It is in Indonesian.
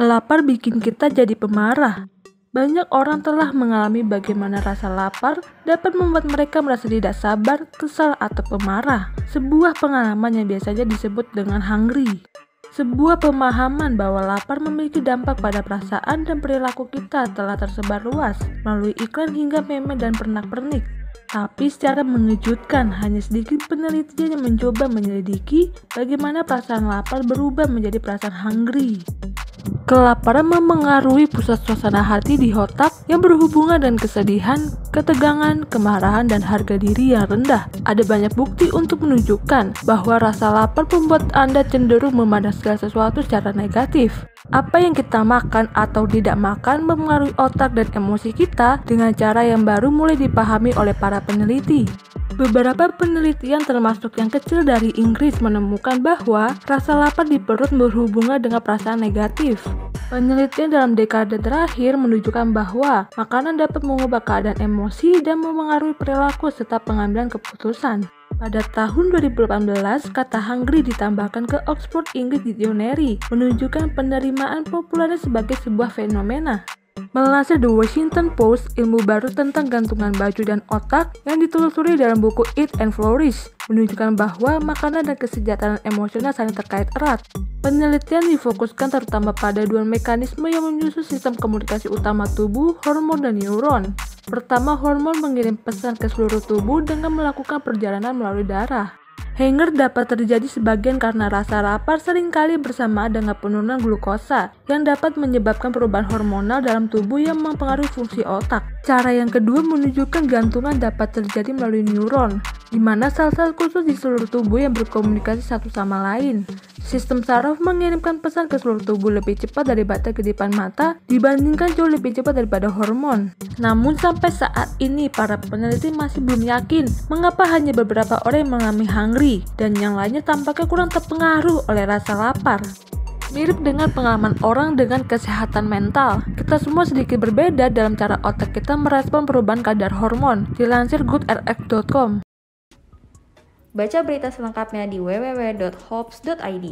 Lapar bikin kita jadi pemarah. Banyak orang telah mengalami bagaimana rasa lapar dapat membuat mereka merasa tidak sabar, kesal, atau pemarah. Sebuah pengalaman yang biasanya disebut dengan hungry. Sebuah pemahaman bahwa lapar memiliki dampak pada perasaan dan perilaku kita telah tersebar luas melalui iklan hingga meme dan pernak-pernik. Tapi secara mengejutkan, hanya sedikit penelitian yang mencoba menyelidiki bagaimana perasaan lapar berubah menjadi perasaan hungry. Kelaparan memengaruhi pusat suasana hati di otak yang berhubungan dengan kesedihan, ketegangan, kemarahan, dan harga diri yang rendah. Ada banyak bukti untuk menunjukkan bahwa rasa lapar membuat Anda cenderung memandang segala sesuatu secara negatif. Apa yang kita makan atau tidak makan mempengaruhi otak dan emosi kita dengan cara yang baru mulai dipahami oleh para peneliti. Beberapa penelitian termasuk yang kecil dari Inggris menemukan bahwa rasa lapar di perut berhubungan dengan perasaan negatif. Penelitian dalam dekade terakhir menunjukkan bahwa makanan dapat mengubah keadaan emosi dan memengaruhi perilaku serta pengambilan keputusan. Pada tahun 2018, kata hungry ditambahkan ke Oxford English Dictionary, menunjukkan penerimaan populernya sebagai sebuah fenomena. Melansir The Washington Post, ilmu baru tentang gantungan baju dan otak yang ditelusuri dalam buku Eat and Flourish menunjukkan bahwa makanan dan kesejahteraan emosional saling terkait erat. Penelitian difokuskan terutama pada dua mekanisme yang menyusun sistem komunikasi utama tubuh, hormon, dan neuron. Pertama, hormon mengirim pesan ke seluruh tubuh dengan melakukan perjalanan melalui darah. Hanger dapat terjadi sebagian karena rasa lapar sering kali bersamaan dengan penurunan glukosa yang dapat menyebabkan perubahan hormonal dalam tubuh yang mempengaruhi fungsi otak. Cara yang kedua menunjukkan gantungan dapat terjadi melalui neuron, di mana sel-sel khusus di seluruh tubuh yang berkomunikasi satu sama lain. Sistem saraf mengirimkan pesan ke seluruh tubuh lebih cepat dari batai kedipan mata dibandingkan jauh lebih cepat daripada hormon. Namun sampai saat ini para peneliti masih belum yakin mengapa hanya beberapa orang yang mengalami hungry dan yang lainnya tampaknya kurang terpengaruh oleh rasa lapar. Mirip dengan pengalaman orang dengan kesehatan mental, kita semua sedikit berbeda dalam cara otak kita merespon perubahan kadar hormon, dilansir goodrx.com. Baca berita selengkapnya di www.hops.id.